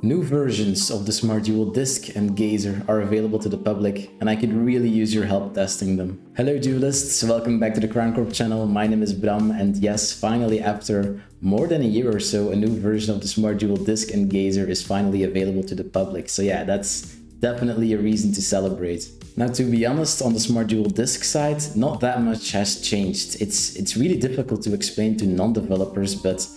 New versions of the Smart Duel Disk and Gazer are available to the public and I could really use your help testing them. Hello duelists, welcome back to the CrownCorp channel, my name is Bram and yes, finally after more than a year or so, a new version of the Smart Duel Disk and Gazer is finally available to the public. So yeah, that's definitely a reason to celebrate. Now, to be honest, on the Smart Duel Disk side, not that much has changed. It's, it's really difficult to explain to non-developers, but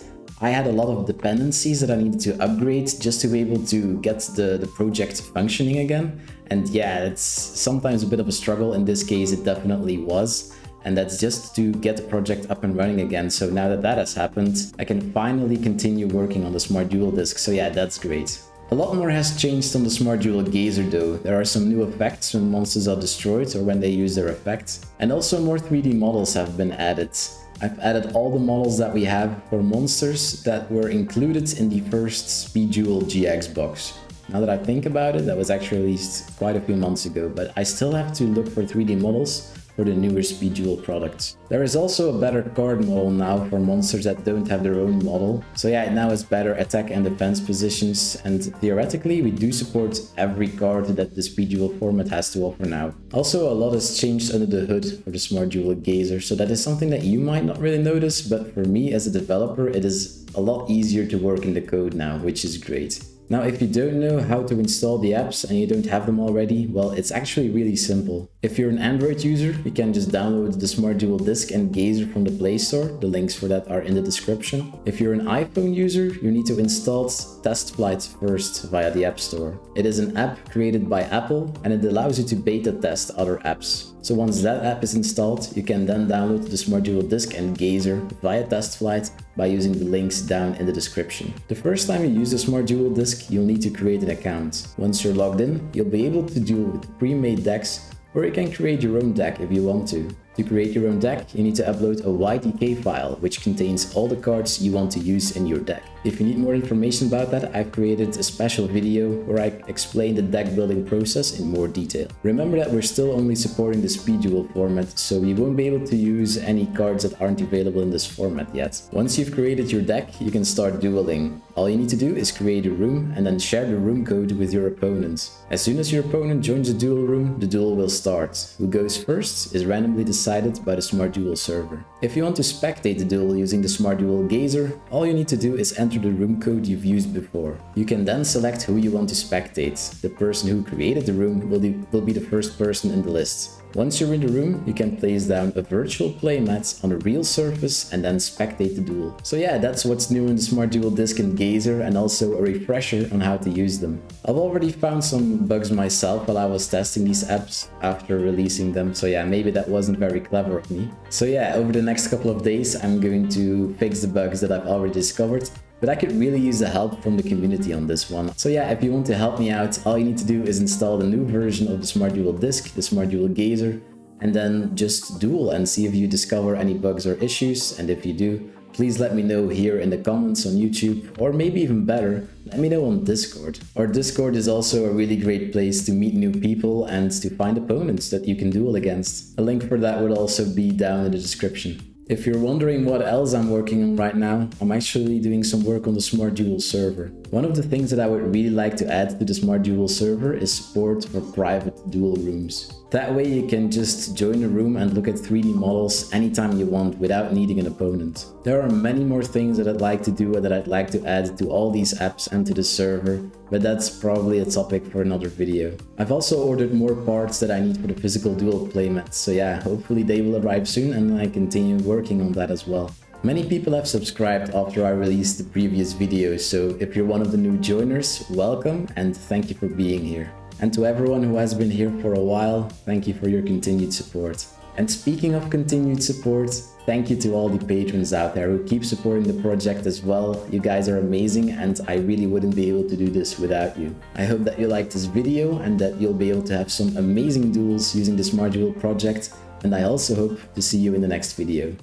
I had a lot of dependencies that I needed to upgrade just to be able to get the, the project functioning again. And yeah, it's sometimes a bit of a struggle. In this case, it definitely was. And that's just to get the project up and running again. So now that that has happened, I can finally continue working on the Smart Duel Disk. So yeah, that's great. A lot more has changed on the Smart Duel Gazer though. There are some new effects when monsters are destroyed or when they use their effect. And also more 3D models have been added. I've added all the models that we have for monsters that were included in the first Speed Duel GX box. Now that I think about it, that was actually released quite a few months ago, but I still have to look for 3D models for the newer Speed Duel products. There is also a better card model now for monsters that don't have their own model. So yeah, now has better attack and defense positions and theoretically we do support every card that the Speed Duel format has to offer now. Also a lot has changed under the hood for the Smart Duel Gazer, so that is something that you might not really notice, but for me as a developer it is a lot easier to work in the code now, which is great. Now, if you don't know how to install the apps and you don't have them already, well, it's actually really simple. If you're an Android user, you can just download the Smart Duel Disk and Gazer from the Play Store. The links for that are in the description. If you're an iPhone user, you need to install TestFlight first via the App Store. It is an app created by Apple and it allows you to beta test other apps. So once that app is installed, you can then download the Smart Duel Disk and Gazer via TestFlight by using the links down in the description. The first time you use the Smart Duel Disk, you'll need to create an account. Once you're logged in, you'll be able to duel with pre-made decks or you can create your own deck if you want to. To create your own deck, you need to upload a YDK file, which contains all the cards you want to use in your deck. If you need more information about that, I've created a special video where I explain the deck building process in more detail. Remember that we're still only supporting the speed duel format, so you won't be able to use any cards that aren't available in this format yet. Once you've created your deck, you can start dueling. All you need to do is create a room and then share the room code with your opponent. As soon as your opponent joins the duel room, the duel will start. Who goes first is randomly decided decided by the Smart Duel server. If you want to spectate the duel using the Smart Duel Gazer, all you need to do is enter the room code you've used before. You can then select who you want to spectate. The person who created the room will, will be the first person in the list. Once you're in the room, you can place down a virtual playmat on a real surface and then spectate the duel. So yeah, that's what's new in the Smart Duel Disk and Gazer and also a refresher on how to use them. I've already found some bugs myself while I was testing these apps after releasing them, so yeah, maybe that wasn't very clever of me. So yeah, over the next couple of days, I'm going to fix the bugs that I've already discovered but I could really use the help from the community on this one. So yeah, if you want to help me out, all you need to do is install the new version of the Smart Duel Disk, the Smart Duel Gazer, and then just duel and see if you discover any bugs or issues. And if you do, please let me know here in the comments on YouTube, or maybe even better, let me know on Discord. Our Discord is also a really great place to meet new people and to find opponents that you can duel against. A link for that would also be down in the description. If you're wondering what else I'm working on right now, I'm actually doing some work on the Smart Duel server. One of the things that I would really like to add to the Smart Duel server is support for private duel rooms. That way you can just join a room and look at 3D models anytime you want without needing an opponent. There are many more things that I'd like to do and that I'd like to add to all these apps and to the server, but that's probably a topic for another video. I've also ordered more parts that I need for the physical duel playmats, so yeah, hopefully they will arrive soon and I continue working on that as well. Many people have subscribed after I released the previous video, so if you're one of the new joiners, welcome and thank you for being here. And to everyone who has been here for a while, thank you for your continued support. And speaking of continued support, thank you to all the patrons out there who keep supporting the project as well. You guys are amazing and I really wouldn't be able to do this without you. I hope that you liked this video and that you'll be able to have some amazing duels using the Smart Duel project. And I also hope to see you in the next video.